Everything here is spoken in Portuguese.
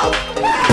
Não! Não!